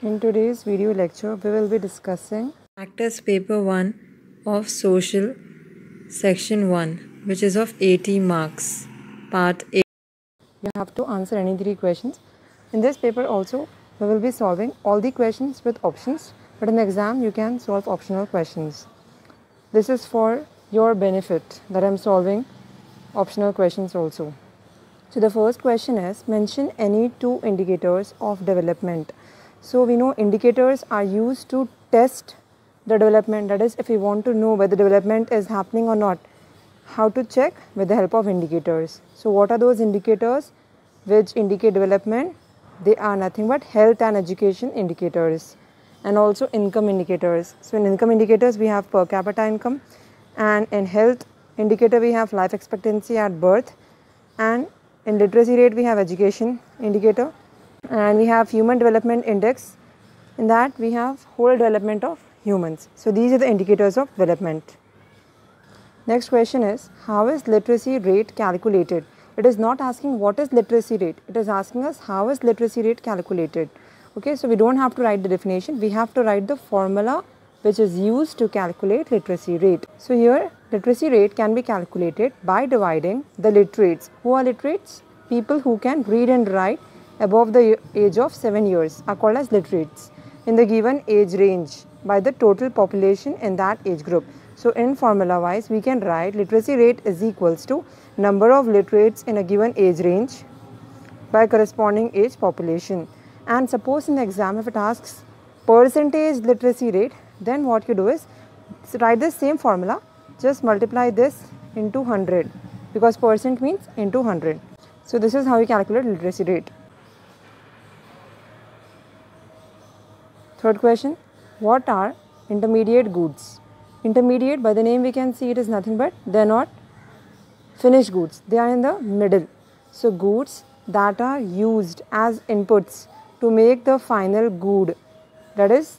In today's video lecture, we will be discussing Practice Paper 1 of Social Section 1, which is of 80 marks, Part A. You have to answer any three questions. In this paper also, we will be solving all the questions with options, but in exam, you can solve optional questions. This is for your benefit that I am solving optional questions also. So the first question is mention any two indicators of development. So we know indicators are used to test the development that is if we want to know whether development is happening or not how to check with the help of indicators. So what are those indicators which indicate development? They are nothing but health and education indicators and also income indicators. So in income indicators we have per capita income and in health indicator we have life expectancy at birth and in literacy rate we have education indicator and we have human development index. In that we have whole development of humans. So these are the indicators of development. Next question is how is literacy rate calculated? It is not asking what is literacy rate. It is asking us how is literacy rate calculated. Okay so we don't have to write the definition. We have to write the formula which is used to calculate literacy rate. So here literacy rate can be calculated by dividing the literates. Who are literates? People who can read and write above the age of 7 years are called as literates in the given age range by the total population in that age group. So in formula wise we can write literacy rate is equals to number of literates in a given age range by corresponding age population and suppose in the exam if it asks percentage literacy rate then what you do is write the same formula just multiply this into 100 because percent means into 100. So this is how you calculate literacy rate. Third question What are intermediate goods? Intermediate by the name we can see it is nothing but they are not finished goods, they are in the middle. So, goods that are used as inputs to make the final good that is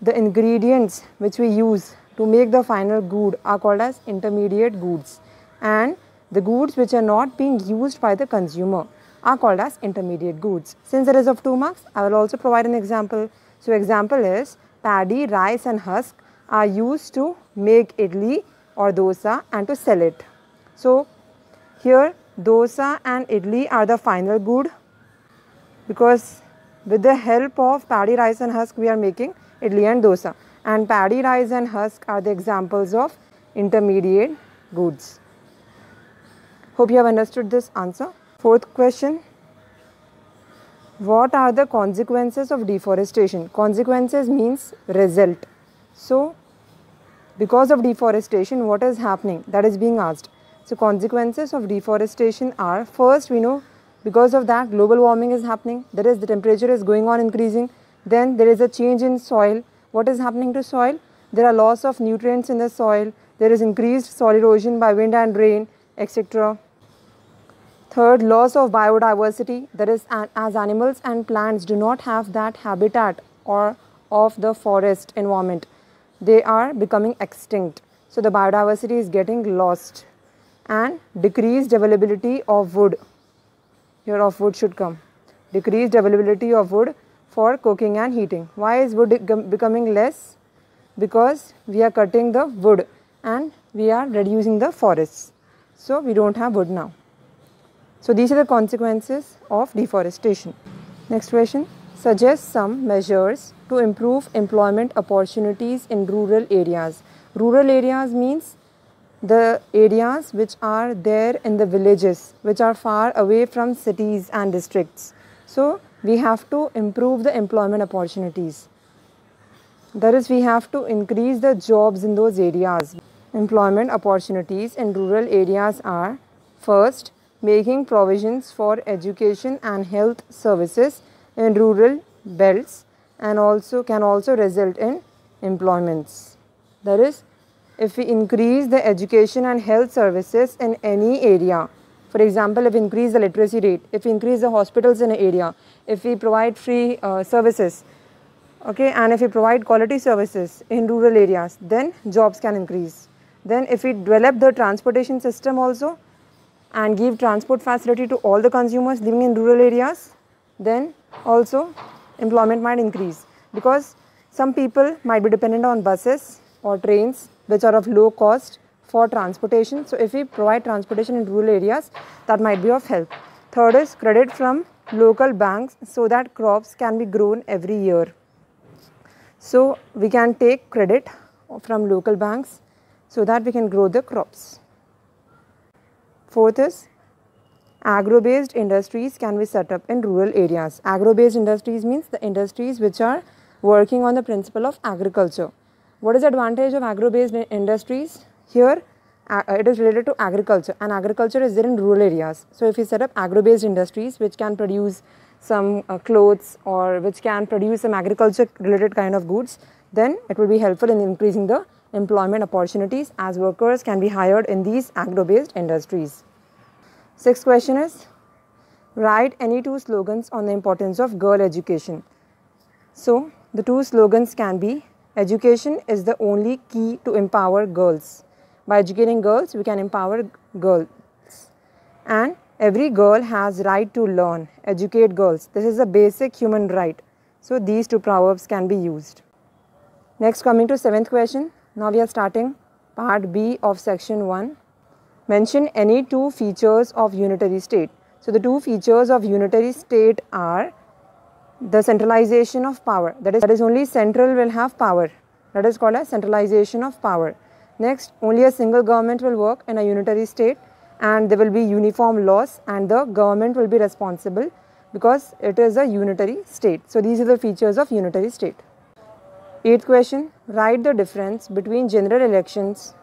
the ingredients which we use to make the final good are called as intermediate goods and the goods which are not being used by the consumer are called as intermediate goods. Since it is of 2 marks, I will also provide an example. So example is paddy, rice and husk are used to make idli or dosa and to sell it. So here dosa and idli are the final good because with the help of paddy, rice and husk we are making idli and dosa and paddy, rice and husk are the examples of intermediate goods. Hope you have understood this answer. Fourth question what are the consequences of deforestation? Consequences means result. So because of deforestation what is happening? That is being asked. So consequences of deforestation are first we know because of that global warming is happening. That is the temperature is going on increasing. Then there is a change in soil. What is happening to soil? There are loss of nutrients in the soil. There is increased soil erosion by wind and rain etc Third, loss of biodiversity, that is as animals and plants do not have that habitat or of the forest environment, they are becoming extinct. So the biodiversity is getting lost and decreased availability of wood, here of wood should come, decreased availability of wood for cooking and heating. Why is wood becoming less? Because we are cutting the wood and we are reducing the forests. So we don't have wood now. So these are the consequences of deforestation. Next question. Suggest some measures to improve employment opportunities in rural areas. Rural areas means the areas which are there in the villages, which are far away from cities and districts. So we have to improve the employment opportunities. That is, we have to increase the jobs in those areas. Employment opportunities in rural areas are first, making provisions for education and health services in rural belts and also can also result in employments. That is, if we increase the education and health services in any area, for example, if we increase the literacy rate, if we increase the hospitals in an area, if we provide free uh, services, okay, and if we provide quality services in rural areas, then jobs can increase. Then if we develop the transportation system also, and give transport facility to all the consumers living in rural areas. Then also employment might increase because some people might be dependent on buses or trains which are of low cost for transportation. So if we provide transportation in rural areas, that might be of help. Third is credit from local banks so that crops can be grown every year. So we can take credit from local banks so that we can grow the crops. Fourth is agro-based industries can be set up in rural areas. Agro-based industries means the industries which are working on the principle of agriculture. What is the advantage of agro-based industries? Here uh, it is related to agriculture and agriculture is there in rural areas. So if we set up agro-based industries which can produce some uh, clothes or which can produce some agriculture related kind of goods, then it will be helpful in increasing the employment opportunities as workers can be hired in these agro-based industries. Sixth question is, write any two slogans on the importance of girl education. So, the two slogans can be, education is the only key to empower girls. By educating girls, we can empower girls. And every girl has right to learn, educate girls. This is a basic human right. So, these two proverbs can be used. Next coming to seventh question. Now we are starting part B of section 1. Mention any two features of unitary state. So the two features of unitary state are the centralization of power. That is, that is only central will have power. That is called as centralization of power. Next, only a single government will work in a unitary state and there will be uniform laws and the government will be responsible because it is a unitary state. So these are the features of unitary state. Eighth question, write the difference between general elections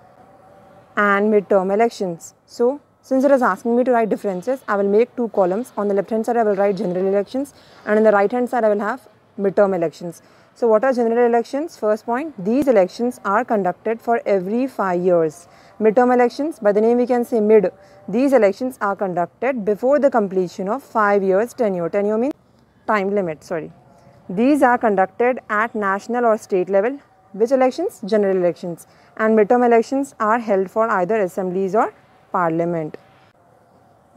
and midterm elections. So, since it is asking me to write differences, I will make two columns. On the left hand side, I will write general elections and on the right hand side, I will have midterm elections. So, what are general elections? First point, these elections are conducted for every five years. Midterm elections, by the name we can say mid, these elections are conducted before the completion of five years tenure. Tenure means time limit, sorry. These are conducted at national or state level. Which elections? General elections. And midterm elections are held for either assemblies or parliament.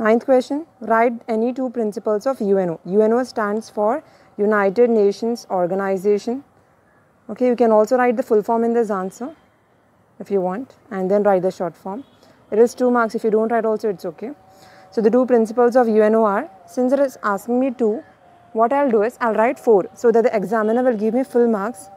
Ninth question. Write any two principles of UNO. UNO stands for United Nations Organization. Okay, you can also write the full form in this answer if you want and then write the short form. It is two marks. If you don't write also, it's okay. So the two principles of UNO are, since it is asking me to, what I'll do is I'll write 4 so that the examiner will give me full marks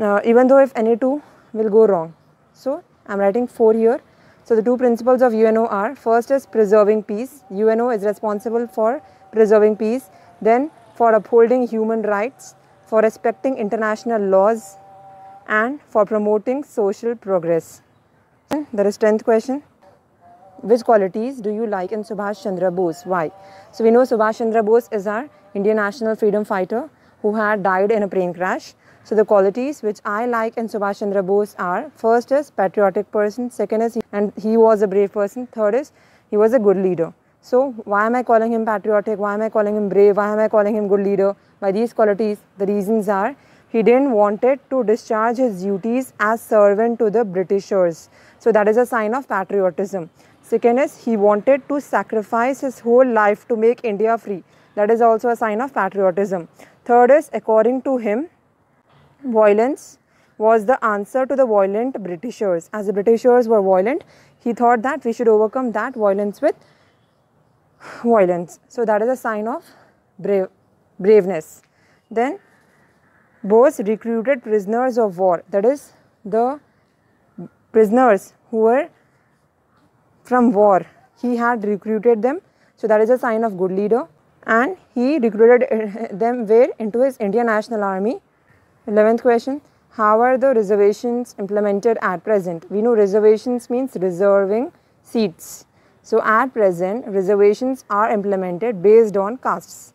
uh, even though if any two will go wrong. So I'm writing 4 here. So the two principles of UNO are first is preserving peace. UNO is responsible for preserving peace. Then for upholding human rights, for respecting international laws and for promoting social progress. There is 10th question. Which qualities do you like in Subhash Chandra Bose? Why? So we know Subhash Chandra Bose is our Indian national freedom fighter who had died in a plane crash. So the qualities which I like in Subhash Chandra Bose are first is patriotic person, second is and he was a brave person, third is he was a good leader. So why am I calling him patriotic? Why am I calling him brave? Why am I calling him good leader? By these qualities, the reasons are he didn't wanted to discharge his duties as servant to the Britishers. So that is a sign of patriotism. Second is he wanted to sacrifice his whole life to make India free. That is also a sign of patriotism. Third is according to him, violence was the answer to the violent Britishers. As the Britishers were violent, he thought that we should overcome that violence with violence. So that is a sign of brave, braveness. Then Bose recruited prisoners of war. That is the prisoners who were from war. He had recruited them. So that is a sign of good leader. And he recruited uh, them where? Into his Indian National Army. 11th question. How are the reservations implemented at present? We know reservations means reserving seats. So at present, reservations are implemented based on castes.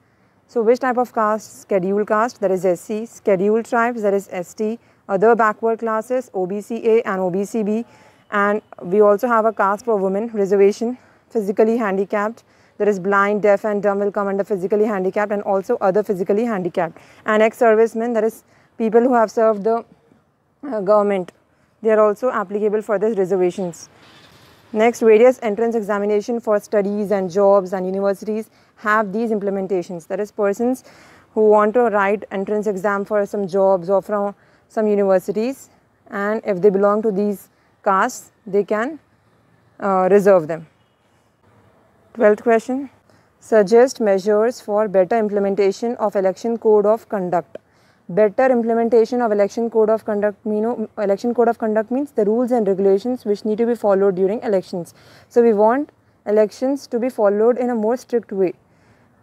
So which type of caste? Scheduled caste, that is SC, scheduled tribes, that is ST, other backward classes, OBCA and OBCB, and we also have a caste for women reservation physically handicapped. There is blind deaf and dumb will come under physically handicapped and also other physically handicapped. And ex-servicemen that is people who have served the uh, government they are also applicable for these reservations. Next various entrance examination for studies and jobs and universities have these implementations. That is persons who want to write entrance exam for some jobs or from some universities. And if they belong to these castes they can uh, reserve them. 12th question. Suggest measures for better implementation of election code of conduct. Better implementation of election code of conduct mean election code of conduct means the rules and regulations which need to be followed during elections. So we want elections to be followed in a more strict way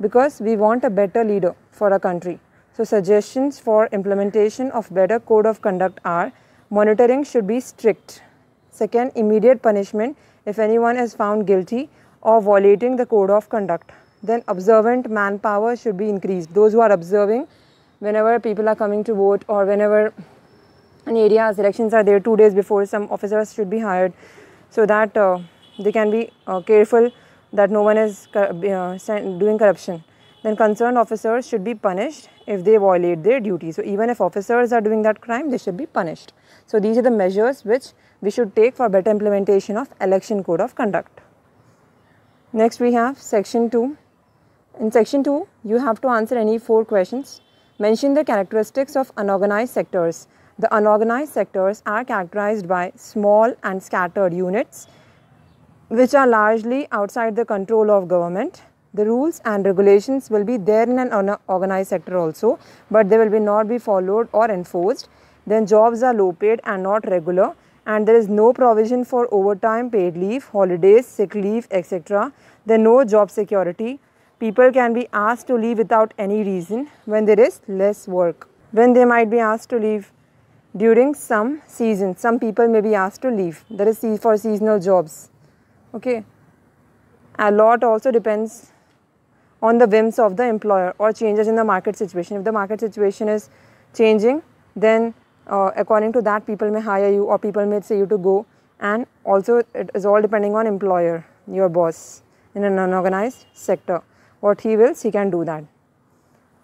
because we want a better leader for our country. So suggestions for implementation of better code of conduct are monitoring should be strict second immediate punishment if anyone is found guilty or violating the code of conduct. Then observant manpower should be increased. Those who are observing whenever people are coming to vote or whenever an area's elections are there two days before some officers should be hired so that uh, they can be uh, careful that no one is uh, doing corruption then concerned officers should be punished if they violate their duty so even if officers are doing that crime they should be punished. So these are the measures which we should take for better implementation of election code of conduct. Next we have section 2 in section 2 you have to answer any four questions. Mention the characteristics of unorganized sectors. The unorganized sectors are characterized by small and scattered units which are largely outside the control of government. The rules and regulations will be there in an organized sector also, but they will be not be followed or enforced. Then jobs are low paid and not regular and there is no provision for overtime, paid leave, holidays, sick leave, etc. Then no job security, people can be asked to leave without any reason when there is less work. When they might be asked to leave during some season, some people may be asked to leave. That is for seasonal jobs. Okay. A lot also depends on the whims of the employer or changes in the market situation. If the market situation is changing, then uh, according to that, people may hire you or people may say you to go. And also, it is all depending on employer, your boss in an unorganized sector what he wills, he can do that.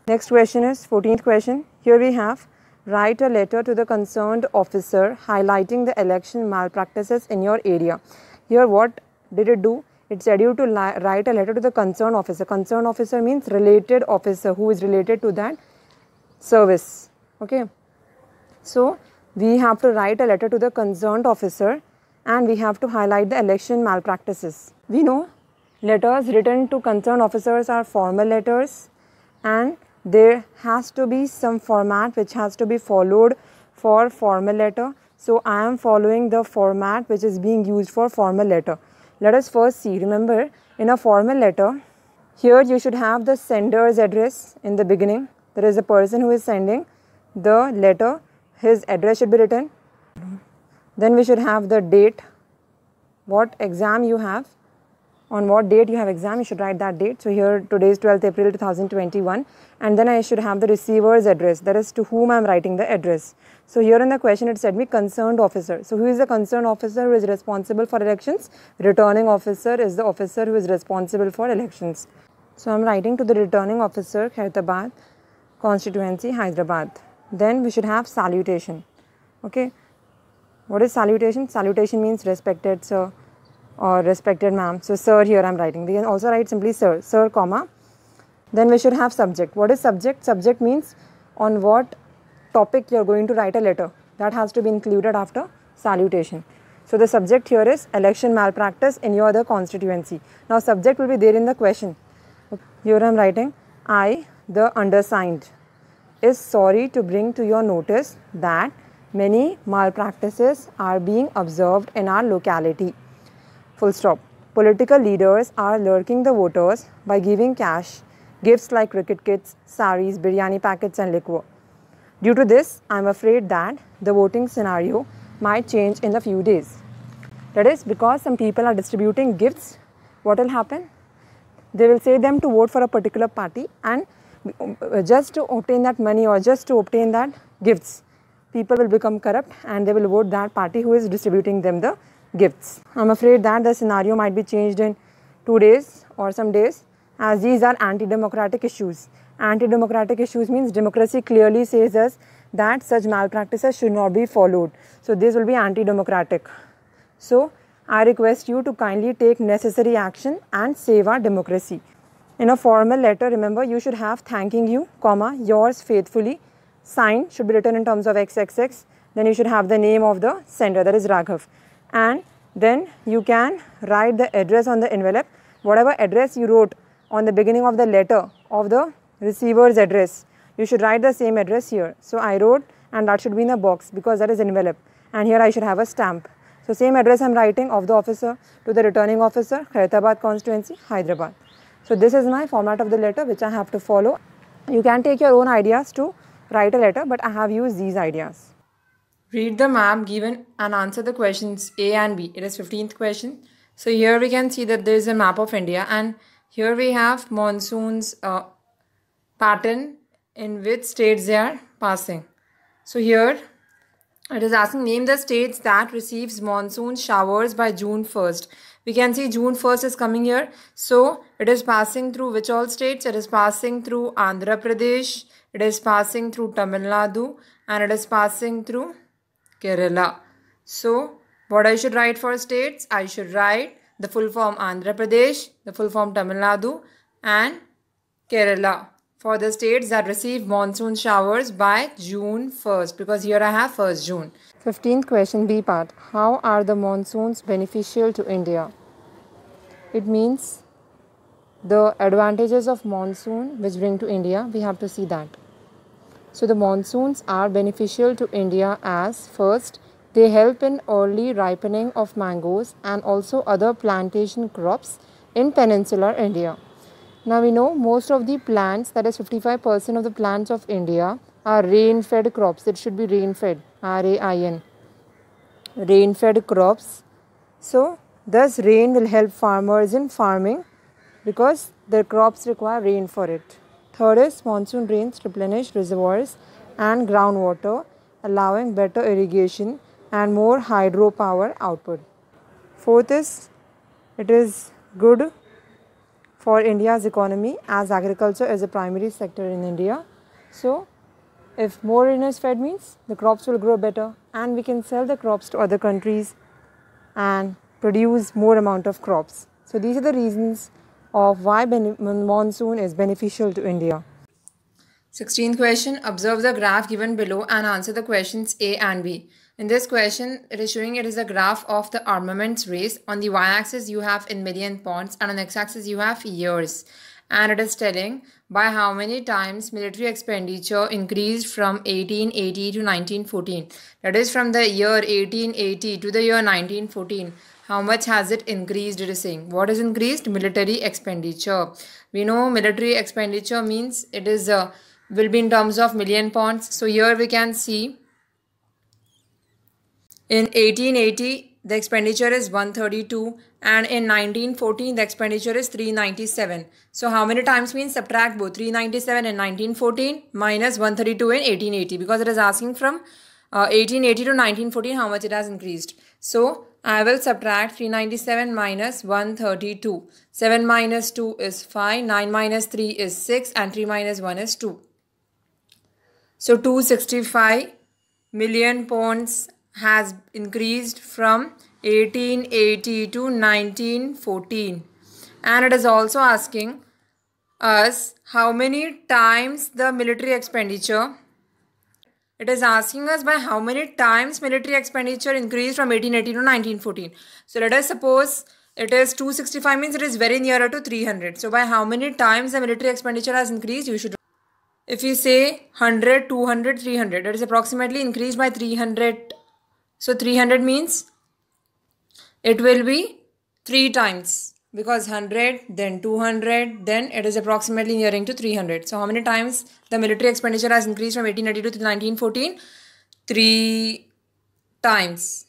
Next question is 14th question. Here we have write a letter to the concerned officer highlighting the election malpractices in your area. Here what did it do? It said you to write a letter to the concerned officer. Concerned officer means related officer who is related to that service. Okay. So we have to write a letter to the concerned officer and we have to highlight the election malpractices. We know letters written to concerned officers are formal letters and there has to be some format which has to be followed for formal letter. So, I am following the format which is being used for formal letter. Let us first see, remember in a formal letter, here you should have the sender's address in the beginning. There is a person who is sending the letter, his address should be written. Then we should have the date, what exam you have on what date you have exam, you should write that date. So here today is 12th April 2021 and then I should have the receiver's address that is to whom I am writing the address. So here in the question it said me concerned officer. So who is the concerned officer who is responsible for elections? Returning officer is the officer who is responsible for elections. So I am writing to the returning officer Khairatabad constituency Hyderabad. Then we should have salutation. Okay. What is salutation? Salutation means respected sir or respected ma'am. So, sir here I am writing. We can also write simply sir, sir, comma. Then we should have subject. What is subject? Subject means on what topic you are going to write a letter. That has to be included after salutation. So, the subject here is election malpractice in your other constituency. Now, subject will be there in the question. Here I am writing, I, the undersigned, is sorry to bring to your notice that many malpractices are being observed in our locality. Full stop. Political leaders are lurking the voters by giving cash, gifts like cricket kits, saris, biryani packets, and liquor. Due to this, I am afraid that the voting scenario might change in a few days. That is because some people are distributing gifts, what will happen? They will say them to vote for a particular party and uh, just to obtain that money or just to obtain that gifts, people will become corrupt and they will vote that party who is distributing them the gifts. I'm afraid that the scenario might be changed in two days or some days as these are anti-democratic issues. Anti-democratic issues means democracy clearly says us that such malpractices should not be followed. So this will be anti-democratic. So I request you to kindly take necessary action and save our democracy. In a formal letter, remember you should have thanking you, comma, yours faithfully. Sign should be written in terms of XXX. Then you should have the name of the sender, that is Raghav. And then you can write the address on the envelope. Whatever address you wrote on the beginning of the letter of the receiver's address, you should write the same address here. So I wrote and that should be in a box because that is envelope and here I should have a stamp. So same address I am writing of the officer to the returning officer, Khairatabad constituency, Hyderabad. So this is my format of the letter which I have to follow. You can take your own ideas to write a letter but I have used these ideas. Read the map given and answer the questions A and B. It is 15th question. So here we can see that there is a map of India and here we have monsoons uh, pattern in which states they are passing. So here it is asking name the states that receives monsoon showers by June 1st. We can see June 1st is coming here. So it is passing through which all states? It is passing through Andhra Pradesh. It is passing through Tamil Nadu and it is passing through Kerala. So what I should write for states? I should write the full form Andhra Pradesh, the full form Tamil Nadu and Kerala for the states that receive monsoon showers by June 1st because here I have 1st June. 15th question B part. How are the monsoons beneficial to India? It means the advantages of monsoon which bring to India, we have to see that. So the monsoons are beneficial to India as first they help in early ripening of mangoes and also other plantation crops in peninsular India. Now we know most of the plants, that is 55% of the plants of India are rain-fed crops. It should be rain-fed, R-A-I-N, rain-fed crops. So thus rain will help farmers in farming because their crops require rain for it. Third is monsoon rains replenish reservoirs and groundwater allowing better irrigation and more hydropower output. Fourth is it is good for India's economy as agriculture is a primary sector in India. So, if more is fed means the crops will grow better and we can sell the crops to other countries and produce more amount of crops. So, these are the reasons of why monsoon is beneficial to India. 16th question Observe the graph given below and answer the questions A and B. In this question, it is showing it is a graph of the armaments race. On the y-axis, you have in million pounds and on the x-axis, you have years. And it is telling by how many times military expenditure increased from 1880 to 1914. That is from the year 1880 to the year 1914. How much has it increased? It is saying. What is increased? Military expenditure. We know military expenditure means it is uh, will be in terms of million pounds. So here we can see in 1880, the expenditure is 132 and in 1914, the expenditure is 397. So how many times means subtract both 397 in 1914 minus 132 in 1880 because it is asking from uh, 1880 to 1914 how much it has increased. So I will subtract 397 minus 132. 7 minus 2 is 5, 9 minus 3 is 6 and 3 minus 1 is 2. So 265 million pounds has increased from 1880 to 1914 and it is also asking us how many times the military expenditure. It is asking us by how many times military expenditure increased from 1880 to 1914 so let us suppose it is 265 means it is very nearer to 300 so by how many times the military expenditure has increased you should if you say 100 200 300 it is approximately increased by 300 so 300 means it will be 3 times because 100 then 200 then it is approximately nearing to 300. So how many times the military expenditure has increased from 1892 to 1914? 3 times.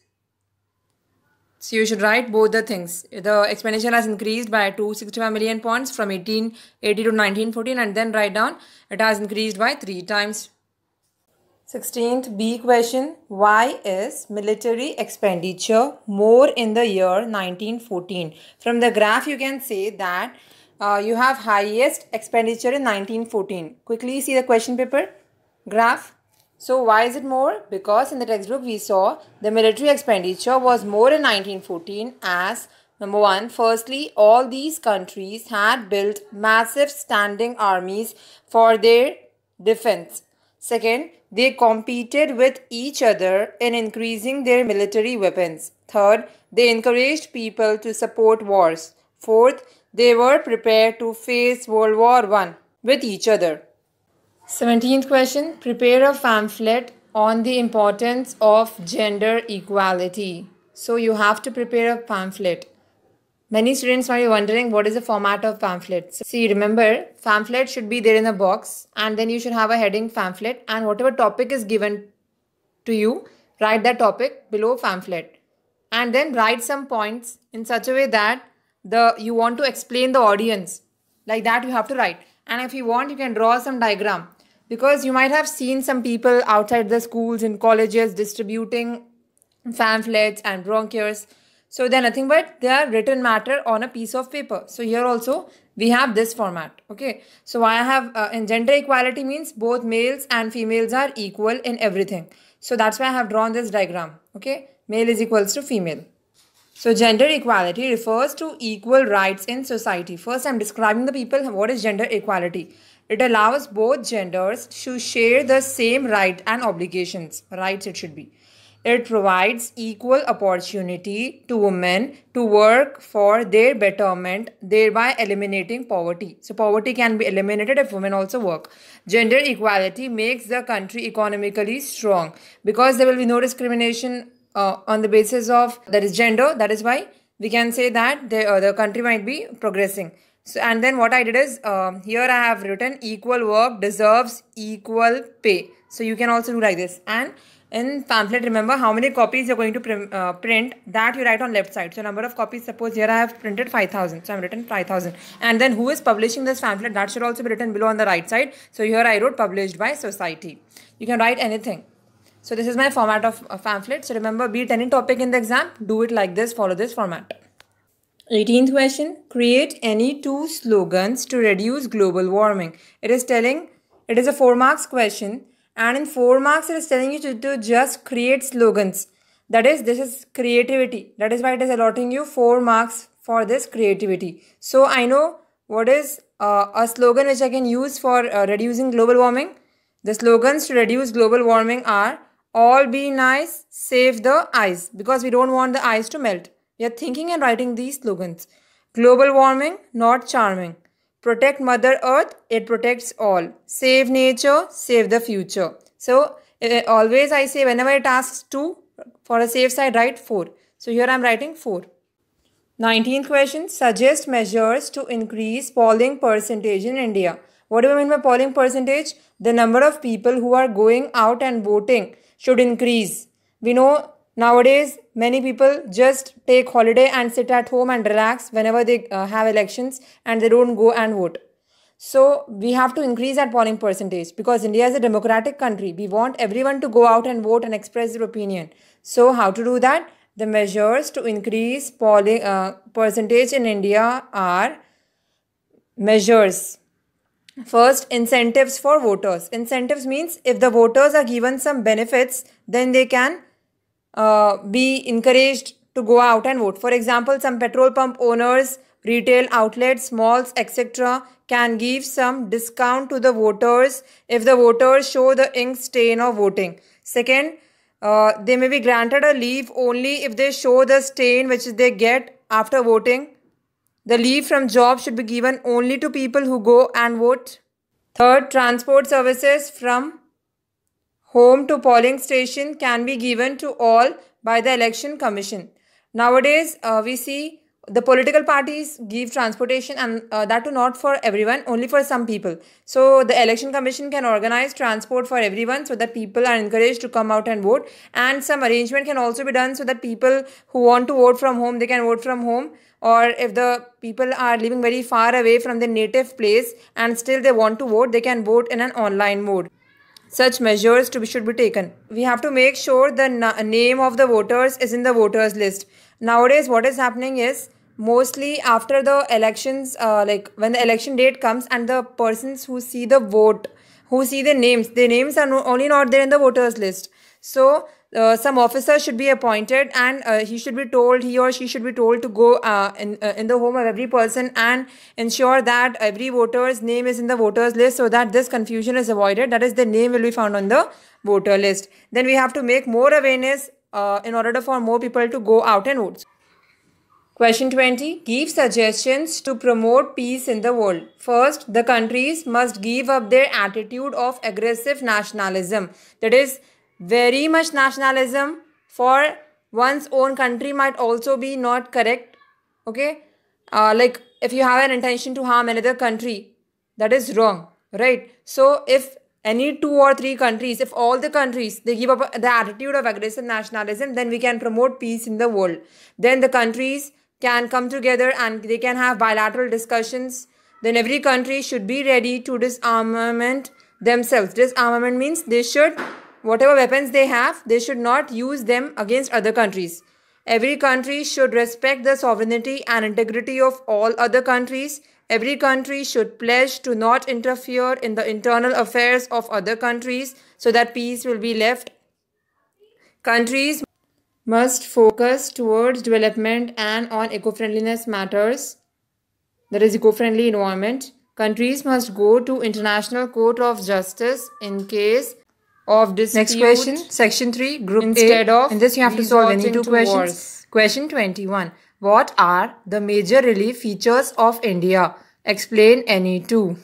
So you should write both the things. The expenditure has increased by 265 million pounds from 1880 to 1914 and then write down it has increased by 3 times 16th B question Why is military expenditure more in the year 1914? From the graph you can say that uh, you have highest expenditure in 1914. Quickly see the question paper graph. So why is it more? Because in the textbook we saw the military expenditure was more in 1914 as Number one, firstly, all these countries had built massive standing armies for their defense. Second, they competed with each other in increasing their military weapons. Third, they encouraged people to support wars. Fourth, they were prepared to face World War I with each other. 17th question Prepare a pamphlet on the importance of gender equality. So, you have to prepare a pamphlet. Many students might be wondering what is the format of pamphlets. See, remember, pamphlet should be there in a box and then you should have a heading pamphlet and whatever topic is given to you, write that topic below pamphlet and then write some points in such a way that the you want to explain the audience. Like that you have to write. And if you want, you can draw some diagram because you might have seen some people outside the schools and colleges distributing pamphlets and brochures so they're nothing but they are written matter on a piece of paper. So here also we have this format okay? So i have uh, in gender equality means both males and females are equal in everything. So that's why i have drawn this diagram okay? Male is equals to female. So gender equality refers to equal rights in society. First i'm describing the people what is gender equality? It allows both genders to share the same right and obligations. Rights it should be. It provides equal opportunity to women to work for their betterment, thereby eliminating poverty. So, poverty can be eliminated if women also work. Gender equality makes the country economically strong because there will be no discrimination uh, on the basis of that is gender. That is why we can say that the, uh, the country might be progressing. So, and then what I did is, uh, here I have written equal work deserves equal pay. So, you can also do like this. And in pamphlet, remember how many copies you're going to uh, print that you write on left side. So, number of copies, suppose here I have printed 5000. So, I'm written 5000. And then who is publishing this pamphlet, that should also be written below on the right side. So, here I wrote published by society. You can write anything. So, this is my format of uh, pamphlet. So, remember, be it any topic in the exam, do it like this, follow this format. 18th question Create any two slogans to reduce global warming. It is telling, it is a 4 marks question, and in 4 marks, it is telling you to, to just create slogans. That is, this is creativity. That is why it is allotting you 4 marks for this creativity. So, I know what is uh, a slogan which I can use for uh, reducing global warming. The slogans to reduce global warming are all be nice, save the ice because we don't want the ice to melt. We are thinking and writing these slogans. Global warming, not charming. Protect Mother Earth, it protects all. Save nature, save the future. So, uh, always I say whenever it asks 2, for a safe side, write 4. So, here I am writing 4. 19th question Suggest measures to increase polling percentage in India. What do I mean by polling percentage? The number of people who are going out and voting should increase. We know Nowadays, many people just take holiday and sit at home and relax whenever they uh, have elections and they don't go and vote. So we have to increase that polling percentage because India is a democratic country. We want everyone to go out and vote and express their opinion. So how to do that? The measures to increase polling uh, percentage in India are measures. First, incentives for voters. Incentives means if the voters are given some benefits, then they can uh, be encouraged to go out and vote. For example, some petrol pump owners, retail outlets, malls, etc. can give some discount to the voters if the voters show the ink stain of voting. Second, uh, they may be granted a leave only if they show the stain which they get after voting. The leave from job should be given only to people who go and vote. Third, transport services from home to polling station can be given to all by the election commission. Nowadays, uh, we see the political parties give transportation and uh, that too not for everyone only for some people. So the election commission can organize transport for everyone so that people are encouraged to come out and vote. And some arrangement can also be done so that people who want to vote from home they can vote from home. Or if the people are living very far away from their native place and still they want to vote they can vote in an online mode such measures to be, should be taken. We have to make sure the name of the voters is in the voters list. Nowadays, what is happening is mostly after the elections, uh, like when the election date comes and the persons who see the vote, who see the names, their names are no, only not there in the voters list. So, uh, some officer should be appointed and uh, he should be told he or she should be told to go uh, in, uh, in the home of every person and ensure that every voter's name is in the voters list so that this confusion is avoided that is the name will be found on the voter list then we have to make more awareness uh, in order for more people to go out and vote Question 20. Give suggestions to promote peace in the world. First, the countries must give up their attitude of aggressive nationalism. That is, very much nationalism for one's own country might also be not correct. Okay? Uh, like, if you have an intention to harm another country, that is wrong. Right? So, if any two or three countries, if all the countries, they give up the attitude of aggressive nationalism, then we can promote peace in the world. Then the countries can come together and they can have bilateral discussions. Then every country should be ready to disarmament themselves. Disarmament means they should, whatever weapons they have, they should not use them against other countries. Every country should respect the sovereignty and integrity of all other countries. Every country should pledge to not interfere in the internal affairs of other countries so that peace will be left. Countries must focus towards development and on eco-friendliness matters. That is eco-friendly environment. Countries must go to International Court of Justice in case of dispute. Next question, section 3, group instead A. of in this you have to solve any two questions. Wars. Question 21. What are the major relief features of India? Explain any two.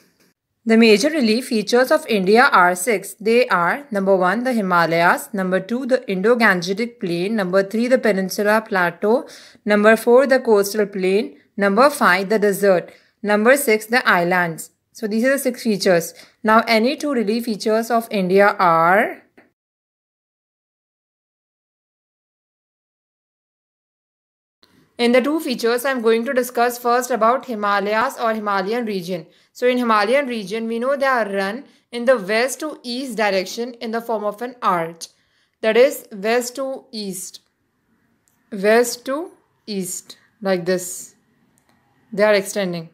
The major relief features of India are six. They are number one, the Himalayas, number two, the Indo Gangetic Plain, number three, the Peninsula Plateau, number four, the coastal plain, number five, the desert, number six, the islands. So these are the six features. Now, any two relief features of India are In the two features, I am going to discuss first about Himalayas or Himalayan region. So in Himalayan region, we know they are run in the west to east direction in the form of an arch. That is west to east. West to east like this. They are extending.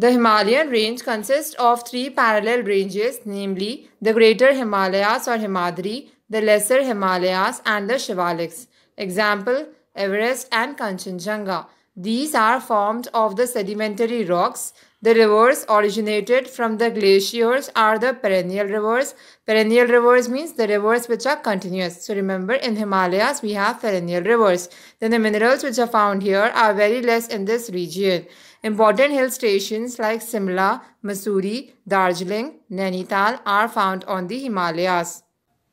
The Himalayan range consists of three parallel ranges namely the Greater Himalayas or Himadri, the Lesser Himalayas and the Shivaliks. Example Everest and Kanchenjunga. These are formed of the sedimentary rocks. The rivers originated from the glaciers are the perennial rivers. Perennial rivers means the rivers which are continuous. So remember in Himalayas we have perennial rivers. Then the minerals which are found here are very less in this region. Important hill stations like Simla, Mussoorie, Darjeeling, Nainital are found on the Himalayas.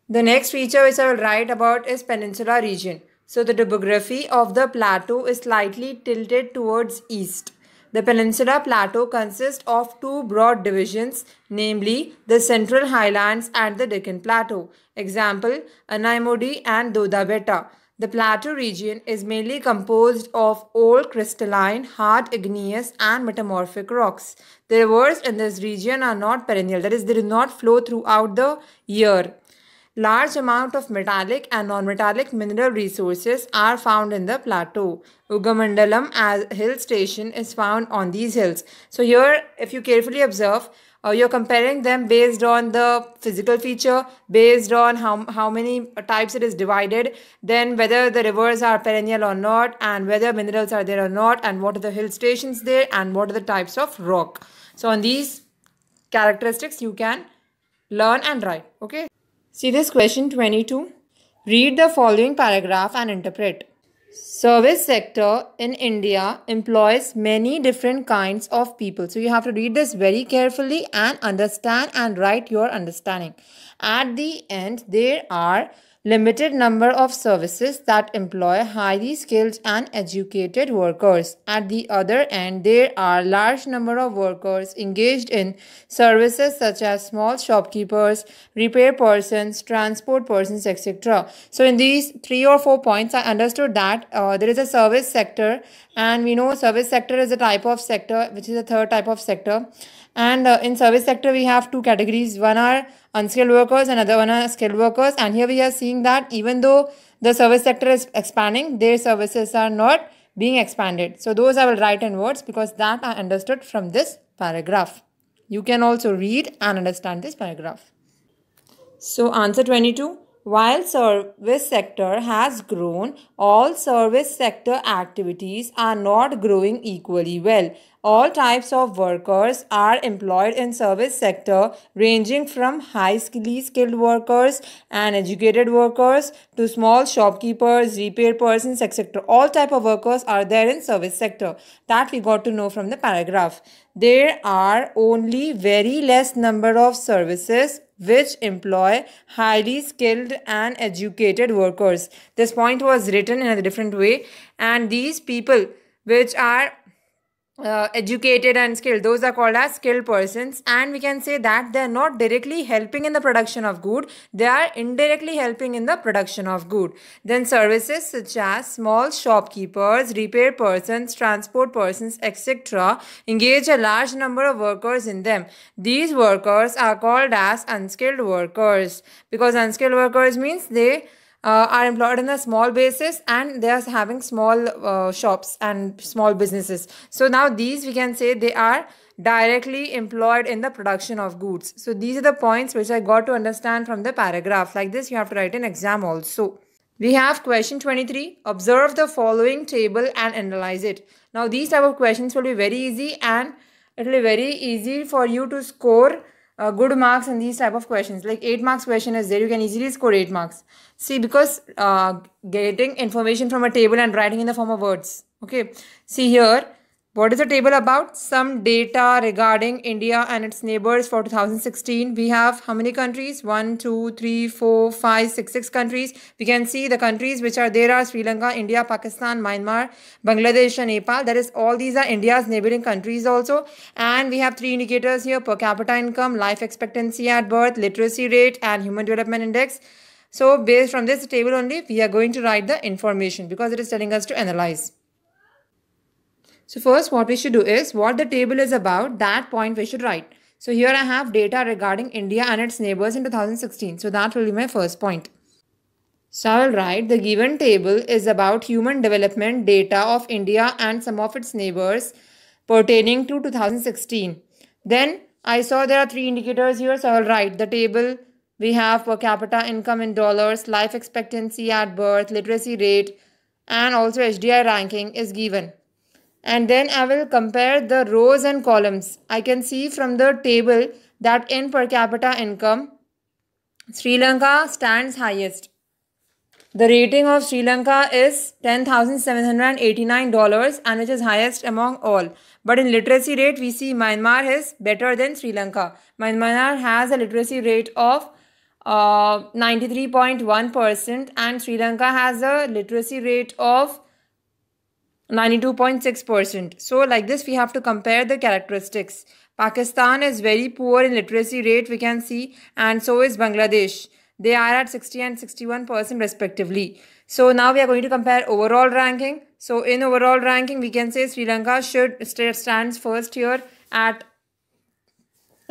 The next feature which I will write about is Peninsula region. So the topography of the plateau is slightly tilted towards east. The Peninsula Plateau consists of two broad divisions, namely the Central Highlands and the Deccan Plateau. Example, Anaimudi and Doda Betta. The plateau region is mainly composed of old crystalline, hard igneous and metamorphic rocks. The rivers in this region are not perennial, that is, they do not flow throughout the year. Large amount of metallic and non-metallic mineral resources are found in the plateau. Udhagamandalam as hill station is found on these hills. So here, if you carefully observe, uh, you're comparing them based on the physical feature, based on how, how many types it is divided, then whether the rivers are perennial or not, and whether minerals are there or not, and what are the hill stations there, and what are the types of rock. So on these characteristics, you can learn and write. Okay. See this question 22. Read the following paragraph and interpret. Service sector in India employs many different kinds of people. So you have to read this very carefully and understand and write your understanding. At the end, there are limited number of services that employ highly skilled and educated workers. At the other end, there are large number of workers engaged in services such as small shopkeepers, repair persons, transport persons, etc. So in these three or four points, I understood that uh, there is a service sector and we know service sector is a type of sector which is a third type of sector and uh, in service sector we have two categories. One are unskilled workers another one are skilled workers. And here we are seeing that even though the service sector is expanding their services are not being expanded. So those i will write in words because that i understood from this paragraph. You can also read and understand this paragraph. So answer 22 While service sector has grown, all service sector activities are not growing equally well. All types of workers are employed in service sector ranging from highly skilled workers and educated workers to small shopkeepers, repair persons, etc. All type of workers are there in service sector. That we got to know from the paragraph. There are only very less number of services which employ highly skilled and educated workers. This point was written in a different way and these people which are uh, educated and skilled. Those are called as skilled persons. And we can say that they are not directly helping in the production of good. They are indirectly helping in the production of good. Then services such as small shopkeepers repair persons transport persons etc engage a large number of workers in them. These workers are called as unskilled workers because unskilled workers means they uh, are employed in a small basis and they are having small uh, shops and small businesses. So now these we can say they are directly employed in the production of goods. So these are the points which i got to understand from the paragraph. Like this you have to write an exam also. We have question 23 observe the following table and analyze it. Now these type of questions will be very easy and it will be very easy for you to score uh, good marks in these type of questions. Like 8 marks question is there. You can easily score 8 marks. See because uh, getting information from a table and writing in the form of words. Okay. See here what is the table about? Some data regarding India and its neighbors for 2016. We have how many countries? One, two, three, four, five, six, six countries. We can see the countries which are there are Sri Lanka, India, Pakistan, Myanmar, Bangladesh and Nepal. That is all these are India's neighboring countries also. And we have three indicators here per capita income, life expectancy at birth, literacy rate and human development index. So based from this table only, we are going to write the information because it is telling us to analyze. So first what we should do is what the table is about that point we should write. So here I have data regarding India and its neighbors in 2016. So that will be my first point. So I will write the given table is about human development data of India and some of its neighbors pertaining to 2016. Then I saw there are three indicators here. So I will write the table we have per capita income in dollars, life expectancy at birth, literacy rate and also HDI ranking is given and then I will compare the rows and columns. I can see from the table that in per capita income, Sri Lanka stands highest. The rating of Sri Lanka is $10,789 and which is highest among all. But in literacy rate, we see Myanmar is better than Sri Lanka. Myanmar has a literacy rate of 93.1% uh, and Sri Lanka has a literacy rate of 92.6%. So like this we have to compare the characteristics. Pakistan is very poor in literacy rate we can see and so is Bangladesh. They are at 60 and 61% respectively. So now we are going to compare overall ranking. So in overall ranking we can say Sri Lanka should stands first here at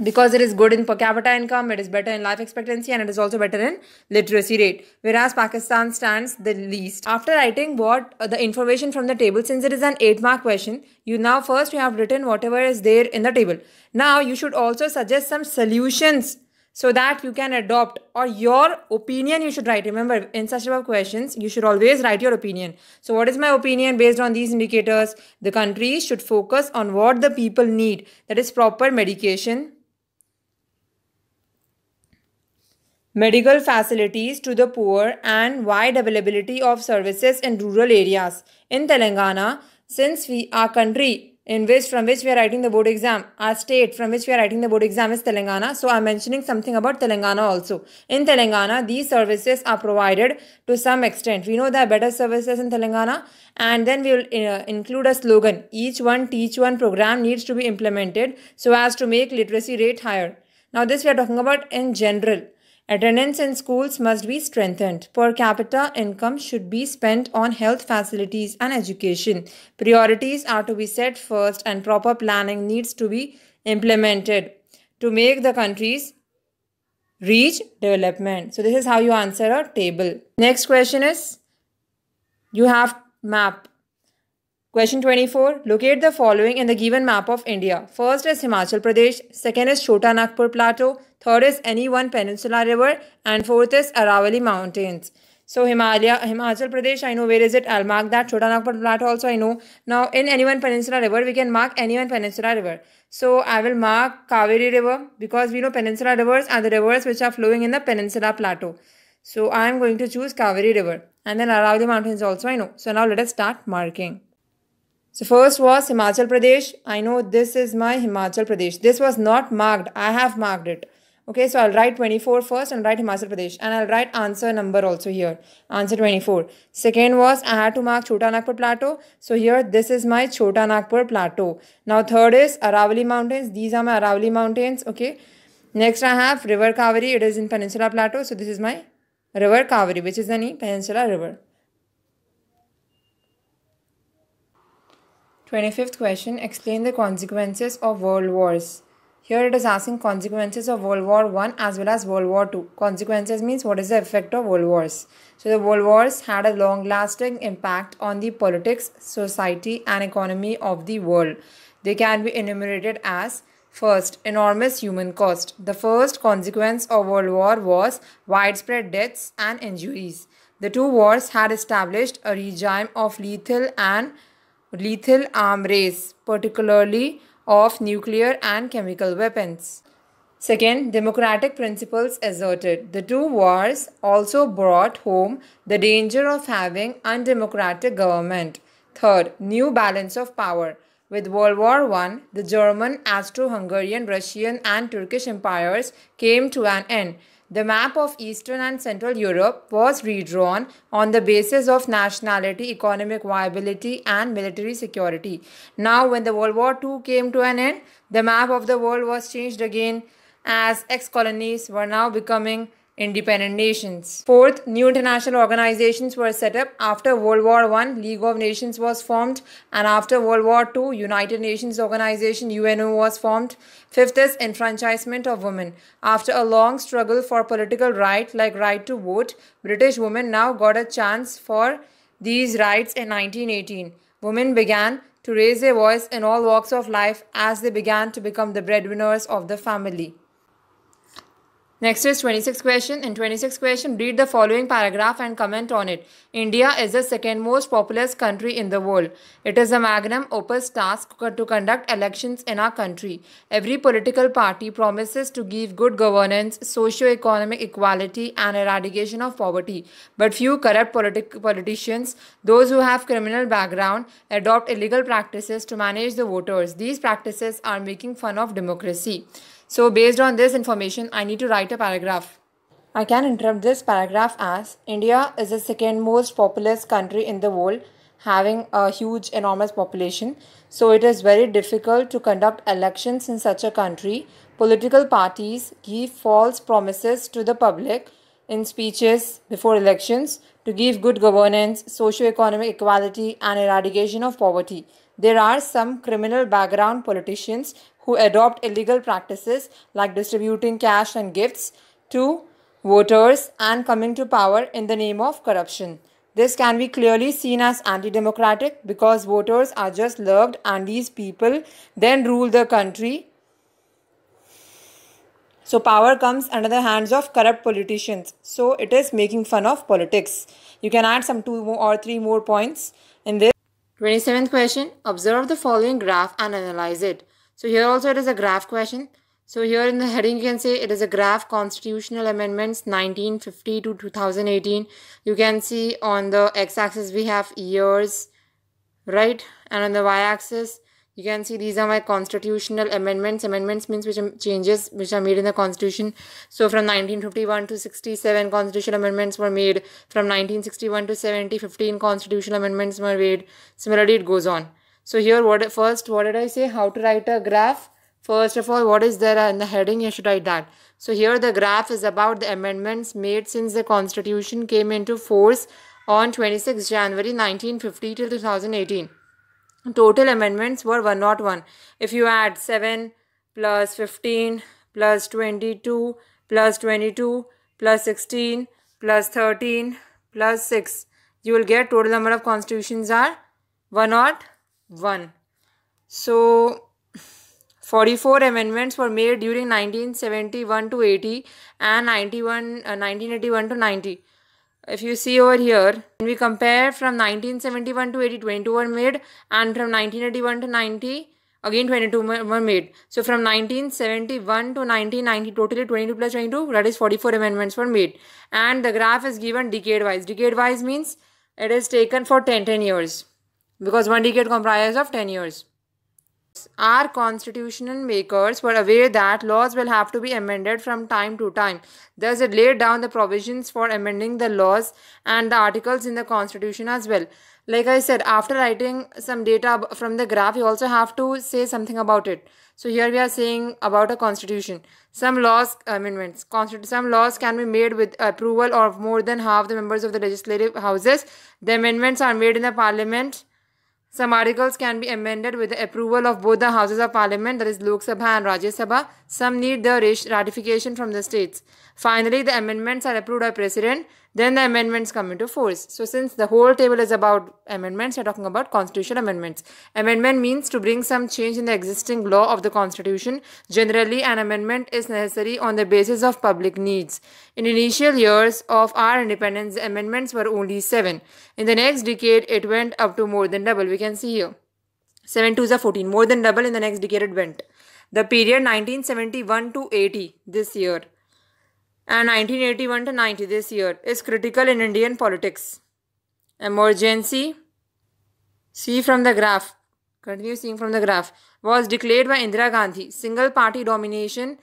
because it is good in per capita income, it is better in life expectancy and it is also better in literacy rate. Whereas Pakistan stands the least. After writing what uh, the information from the table, since it is an 8 mark question, you now first you have written whatever is there in the table. Now you should also suggest some solutions so that you can adopt or your opinion you should write. Remember in such type of questions, you should always write your opinion. So what is my opinion based on these indicators? The country should focus on what the people need. That is proper medication, medical facilities to the poor and wide availability of services in rural areas. In Telangana, since we our country in which from which we are writing the board exam, our state from which we are writing the board exam is Telangana. So I'm mentioning something about Telangana also. In Telangana, these services are provided to some extent. We know there are better services in Telangana and then we will uh, include a slogan. Each one teach one program needs to be implemented so as to make literacy rate higher. Now this we are talking about in general. Attendance in schools must be strengthened. Per capita income should be spent on health facilities and education. Priorities are to be set first and proper planning needs to be implemented to make the countries reach development. So this is how you answer a table. Next question is you have map Question 24. Locate the following in the given map of India. First is Himachal Pradesh. Second is Chota Nagpur Plateau. Third is any one peninsula river. And fourth is Aravalli Mountains. So Himalaya, Himachal Pradesh, I know where is it. I'll mark that. Chota Nagpur Plateau also I know. Now in any one peninsula river, we can mark any one peninsula river. So I will mark Kaveri River because we know peninsula rivers are the rivers which are flowing in the peninsula plateau. So I am going to choose Kaveri River. And then Aravalli Mountains also I know. So now let us start marking. So first was Himachal Pradesh. I know this is my Himachal Pradesh. This was not marked. I have marked it. Okay, so I'll write 24 first and write Himachal Pradesh. And I'll write answer number also here. Answer 24. Second was I had to mark Chota Nagpur Plateau. So here this is my Chota Nagpur Plateau. Now third is Aravalli Mountains. These are my Aravalli Mountains. Okay. Next I have River Kaveri. It is in Peninsula Plateau. So this is my River Kaveri which is the Peninsula River. 25th question Explain the consequences of world wars. Here it is asking consequences of World War One as well as World War Two. Consequences means what is the effect of world wars. So the world wars had a long-lasting impact on the politics, society, and economy of the world. They can be enumerated as First, enormous human cost. The first consequence of World War was widespread deaths and injuries. The two wars had established a regime of lethal and lethal arm race, particularly of nuclear and chemical weapons. Second, democratic principles asserted. The two wars also brought home the danger of having undemocratic government. Third, new balance of power. With World War I, the German, Austro-Hungarian, Russian and Turkish empires came to an end. The map of Eastern and Central Europe was redrawn on the basis of nationality, economic viability, and military security. Now, when the World War II came to an end, the map of the world was changed again as ex colonies were now becoming independent nations. Fourth, new international organizations were set up. After World War I, League of Nations was formed and after World War II, United Nations Organization UNO was formed. Fifth is enfranchisement of women. After a long struggle for political right like right to vote, British women now got a chance for these rights in 1918. Women began to raise their voice in all walks of life as they began to become the breadwinners of the family. Next is 26th question. In 26th question, read the following paragraph and comment on it. India is the second most populous country in the world. It is a magnum opus task to conduct elections in our country. Every political party promises to give good governance, socio-economic equality and eradication of poverty. But few corrupt politi politicians, those who have criminal background, adopt illegal practices to manage the voters. These practices are making fun of democracy. So based on this information, I need to write a paragraph. I can interrupt this paragraph as India is the second most populous country in the world having a huge enormous population. So it is very difficult to conduct elections in such a country. Political parties give false promises to the public in speeches before elections to give good governance, socio-economic equality and eradication of poverty. There are some criminal background politicians who adopt illegal practices like distributing cash and gifts to voters and coming to power in the name of corruption. This can be clearly seen as anti-democratic because voters are just loved and these people then rule the country. So power comes under the hands of corrupt politicians. So it is making fun of politics. You can add some two more or three more points in this. 27th question. Observe the following graph and analyze it. So here also it is a graph question. So here in the heading you can say it is a graph constitutional amendments 1950 to 2018. You can see on the x-axis we have years, right? And on the y-axis you can see these are my constitutional amendments. Amendments means which are changes which are made in the constitution. So from 1951 to 67 constitutional amendments were made. From 1961 to 70, 15 constitutional amendments were made. Similarly it goes on. So here what first what did I say how to write a graph? First of all what is there in the heading you should write that. So here the graph is about the amendments made since the constitution came into force on 26 January 1950 till 2018. Total amendments were 101. If you add 7 plus 15 plus 22 plus 22 plus 16 plus 13 plus 6 you will get total number of constitutions are 101 1. So 44 amendments were made during 1971 to 80 and 91, uh, 1981 to 90. If you see over here, when we compare from 1971 to 80, 22 were made and from 1981 to 90, again 22 were made. So from 1971 to 1990, totally 22 plus 22, that is 44 amendments were made. And the graph is given decade wise. Decade wise means it is taken for 10, 10 years because one decade comprises of 10 years. Our constitutional makers were aware that laws will have to be amended from time to time. Thus, it laid down the provisions for amending the laws and the articles in the constitution as well. Like I said, after writing some data from the graph, you also have to say something about it. So here we are saying about a constitution. Some laws, amendments, some laws can be made with approval of more than half the members of the legislative houses. The amendments are made in the parliament some articles can be amended with the approval of both the houses of parliament, that is Lok Sabha and Rajya Sabha. Some need the ratification from the states. Finally, the amendments are approved by president then the amendments come into force. So since the whole table is about amendments, we're talking about constitutional amendments. Amendment means to bring some change in the existing law of the constitution. Generally, an amendment is necessary on the basis of public needs. In initial years of our independence, amendments were only seven. In the next decade, it went up to more than double. We can see here. 7 2s are 14. More than double in the next decade it went. The period 1971 to 80 this year and 1981 to 90 this year is critical in Indian politics. Emergency, see from the graph, continue seeing from the graph, was declared by Indira Gandhi. Single party domination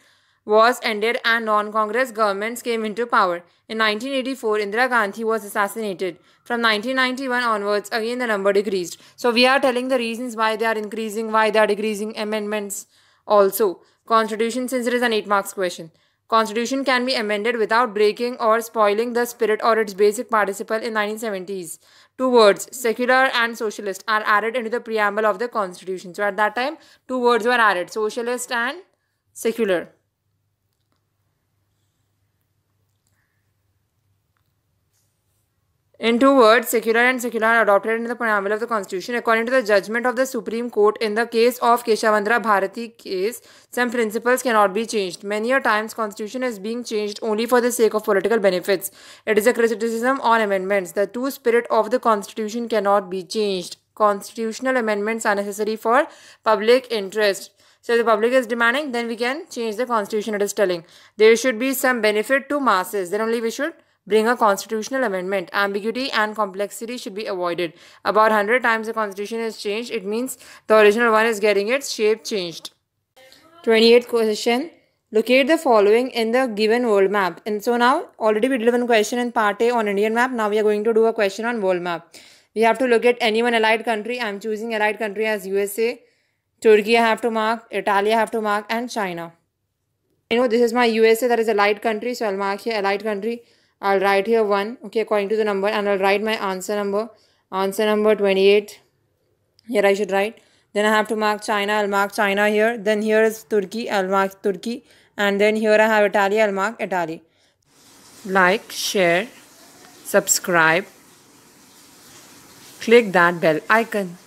was ended and non-Congress governments came into power. In 1984, Indira Gandhi was assassinated. From 1991 onwards, again the number decreased. So we are telling the reasons why they are increasing, why they are decreasing amendments also. Constitution since it is an 8 marks question. Constitution can be amended without breaking or spoiling the spirit or its basic participle in 1970s. Two words, secular and socialist, are added into the preamble of the Constitution. So at that time, two words were added, socialist and secular. In two words, secular and secular are adopted in the preamble of the Constitution. According to the judgment of the Supreme Court in the case of Kesavananda Bharati case, some principles cannot be changed. Many a times, Constitution is being changed only for the sake of political benefits. It is a criticism on amendments. The true spirit of the Constitution cannot be changed. Constitutional amendments are necessary for public interest. So if the public is demanding, then we can change the constitution it is telling. There should be some benefit to masses. Then only we should bring a constitutional amendment. Ambiguity and complexity should be avoided. About 100 times the constitution is changed, it means the original one is getting its shape changed. 28th question. Locate the following in the given world map. And so now already we did one question in part A on Indian map. Now we are going to do a question on world map. We have to look at any one allied country. I am choosing allied country as USA. Turkey I have to mark. Italy I have to mark. And China. You know this is my USA that is allied country. So I'll mark here allied country. I'll write here 1 okay according to the number and I'll write my answer number. Answer number 28 here I should write. Then I have to mark China. I'll mark China here. Then here is Turkey. I'll mark Turkey. And then here I have Italy. I'll mark Italy. Like share subscribe. Click that bell icon